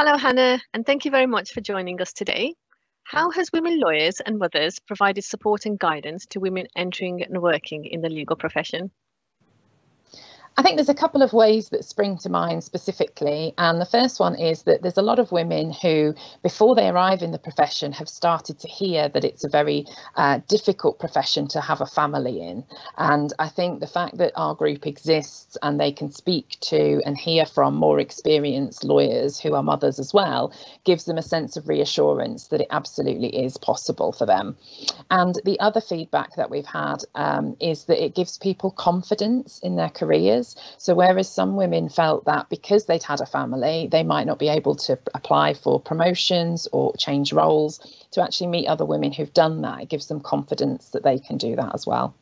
Hello, Hannah, and thank you very much for joining us today. How has women lawyers and mothers provided support and guidance to women entering and working in the legal profession? I think there's a couple of ways that spring to mind specifically. And the first one is that there's a lot of women who, before they arrive in the profession, have started to hear that it's a very uh, difficult profession to have a family in. And I think the fact that our group exists and they can speak to and hear from more experienced lawyers who are mothers as well gives them a sense of reassurance that it absolutely is possible for them. And the other feedback that we've had um, is that it gives people confidence in their careers. So whereas some women felt that because they'd had a family, they might not be able to apply for promotions or change roles, to actually meet other women who've done that, it gives them confidence that they can do that as well.